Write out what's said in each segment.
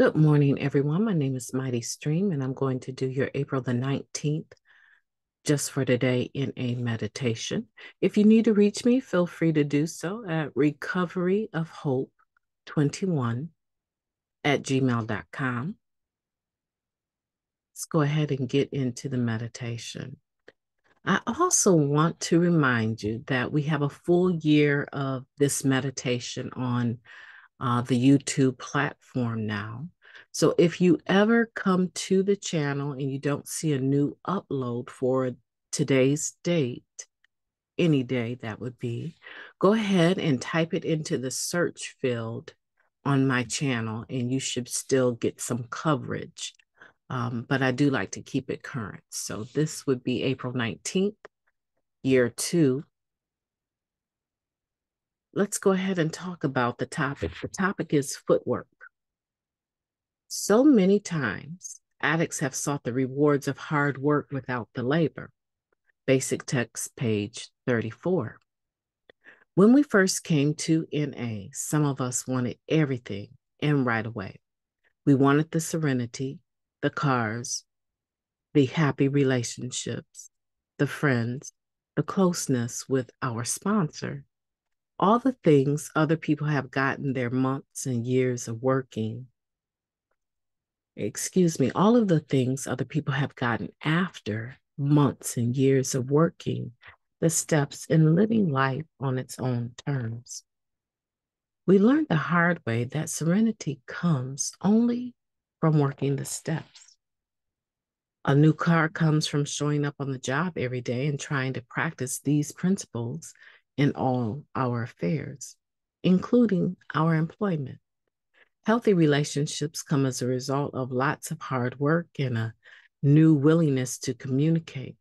Good morning, everyone. My name is Mighty Stream, and I'm going to do your April the 19th just for today in a meditation. If you need to reach me, feel free to do so at recovery of hope 21 at gmail.com. Let's go ahead and get into the meditation. I also want to remind you that we have a full year of this meditation on uh, the YouTube platform now. So if you ever come to the channel and you don't see a new upload for today's date, any day that would be, go ahead and type it into the search field on my channel and you should still get some coverage. Um, but I do like to keep it current. So this would be April 19th, year two, let's go ahead and talk about the topic. The topic is footwork. So many times, addicts have sought the rewards of hard work without the labor. Basic text, page 34. When we first came to NA, some of us wanted everything and right away. We wanted the serenity, the cars, the happy relationships, the friends, the closeness with our sponsor, all the things other people have gotten their months and years of working, excuse me, all of the things other people have gotten after months and years of working, the steps in living life on its own terms. We learned the hard way that serenity comes only from working the steps. A new car comes from showing up on the job every day and trying to practice these principles in all our affairs, including our employment. Healthy relationships come as a result of lots of hard work and a new willingness to communicate.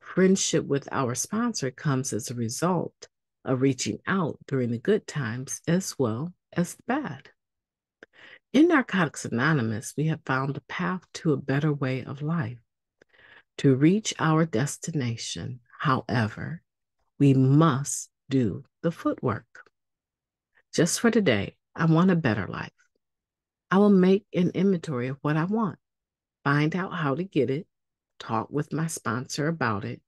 Friendship with our sponsor comes as a result of reaching out during the good times as well as the bad. In Narcotics Anonymous, we have found the path to a better way of life. To reach our destination, however, we must do the footwork. Just for today, I want a better life. I will make an inventory of what I want, find out how to get it, talk with my sponsor about it,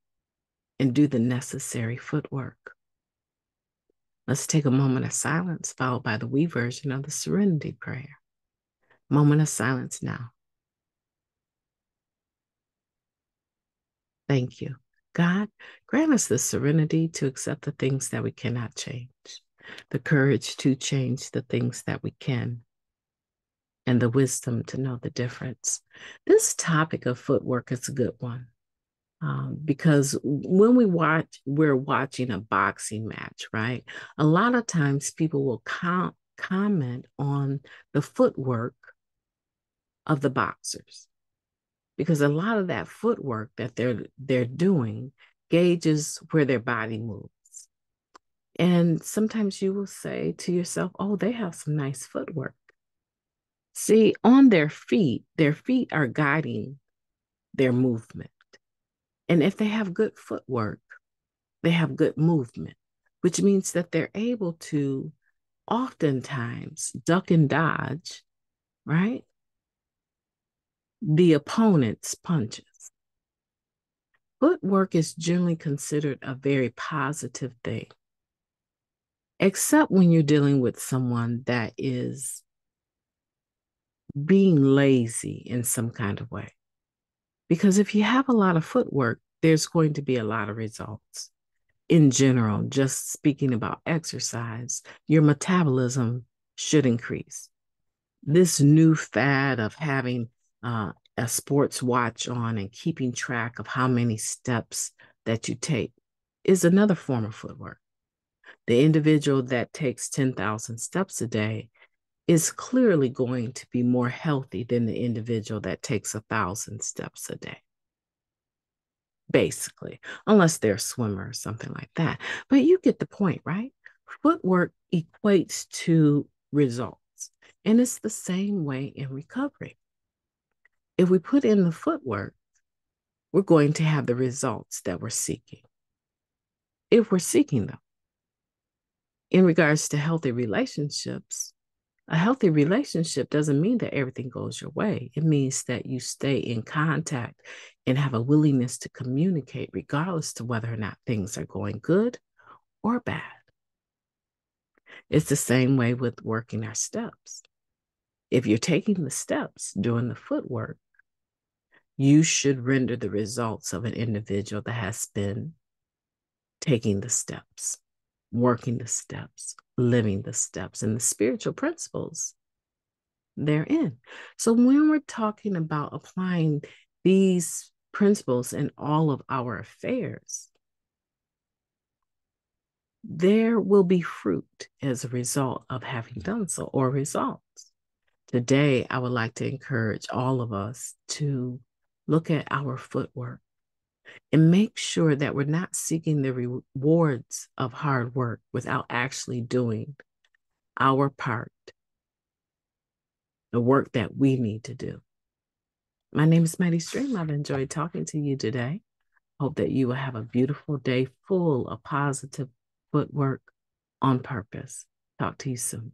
and do the necessary footwork. Let's take a moment of silence, followed by the we version of the serenity prayer. Moment of silence now. Thank you. God, grant us the serenity to accept the things that we cannot change, the courage to change the things that we can, and the wisdom to know the difference. This topic of footwork is a good one. Um, because when we watch, we're watching a boxing match, right? A lot of times people will com- comment on the footwork of the boxers because a lot of that footwork that they're they're doing gauges where their body moves. And sometimes you will say to yourself, "Oh, they have some nice footwork." See, on their feet, their feet are guiding their movement. And if they have good footwork, they have good movement, which means that they're able to oftentimes duck and dodge, right? The opponent's punches. Footwork is generally considered a very positive thing, except when you're dealing with someone that is being lazy in some kind of way. Because if you have a lot of footwork, there's going to be a lot of results. In general, just speaking about exercise, your metabolism should increase. This new fad of having uh, a sports watch on and keeping track of how many steps that you take is another form of footwork. The individual that takes 10,000 steps a day is clearly going to be more healthy than the individual that takes a thousand steps a day. Basically, unless they're a swimmer or something like that. But you get the point, right? Footwork equates to results. And it's the same way in recovery if we put in the footwork, we're going to have the results that we're seeking. If we're seeking them. In regards to healthy relationships, A healthy relationship doesn't mean that everything goes your way. It means that you stay in contact and have a willingness to communicate, regardless to whether or not things are going good or bad. It's the same way with working our steps. If you're taking the steps, doing the footwork, you should render the results of an individual that has been taking the steps, working the steps, living the steps, and the spiritual principles therein. So when we're talking about applying these principles in all of our affairs, there will be fruit as a result of having done so or results. Today, I would like to encourage all of us to look at our footwork and make sure that we're not seeking the rewards of hard work without actually doing our part, the work that we need to do. My name is Mighty Stream. I've enjoyed talking to you today. Hope that you will have a beautiful day full of positive footwork on purpose. Talk to you soon.